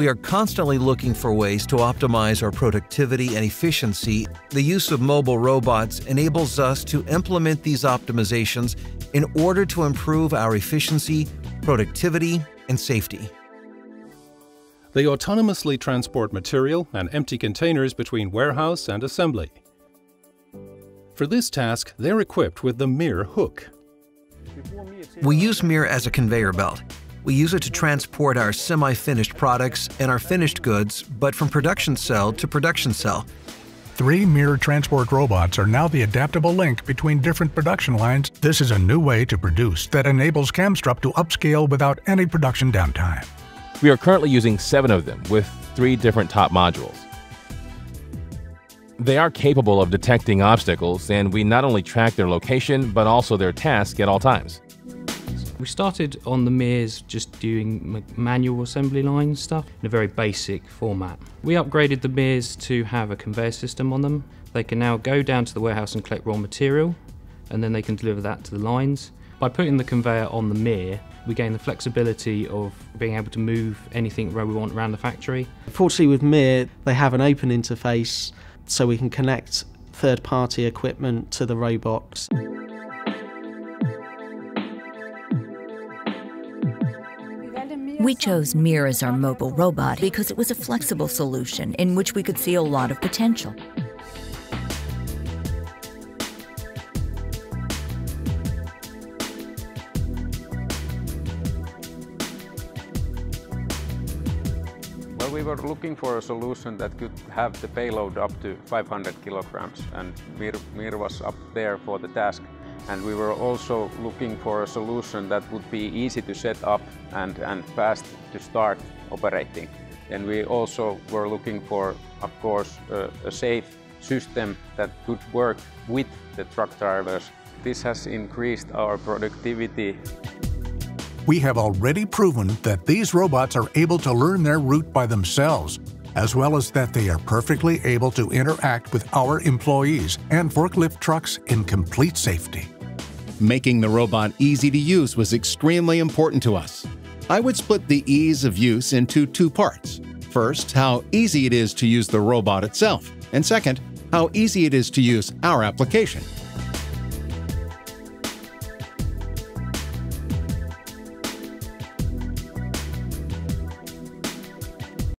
We are constantly looking for ways to optimize our productivity and efficiency. The use of mobile robots enables us to implement these optimizations in order to improve our efficiency, productivity, and safety. They autonomously transport material and empty containers between warehouse and assembly. For this task, they're equipped with the MIR hook. We use MIR as a conveyor belt. We use it to transport our semi-finished products and our finished goods, but from production cell to production cell. Three MiR transport robots are now the adaptable link between different production lines. This is a new way to produce that enables Kamstrup to upscale without any production downtime. We are currently using seven of them with three different top modules. They are capable of detecting obstacles, and we not only track their location, but also their task at all times. We started on the MIRs just doing manual assembly line stuff in a very basic format. We upgraded the MIRs to have a conveyor system on them. They can now go down to the warehouse and collect raw material, and then they can deliver that to the lines. By putting the conveyor on the MIR, we gain the flexibility of being able to move anything where we want around the factory. Fortunately with MIR, they have an open interface so we can connect third-party equipment to the robots. We chose Mir as our mobile robot because it was a flexible solution in which we could see a lot of potential. Well, we were looking for a solution that could have the payload up to 500 kilograms, and Mir, Mir was up there for the task. And we were also looking for a solution that would be easy to set up and, and fast to start operating. And we also were looking for, of course, a, a safe system that could work with the truck drivers. This has increased our productivity. We have already proven that these robots are able to learn their route by themselves, as well as that they are perfectly able to interact with our employees and forklift trucks in complete safety. Making the robot easy to use was extremely important to us. I would split the ease of use into two parts. First, how easy it is to use the robot itself, and second, how easy it is to use our application.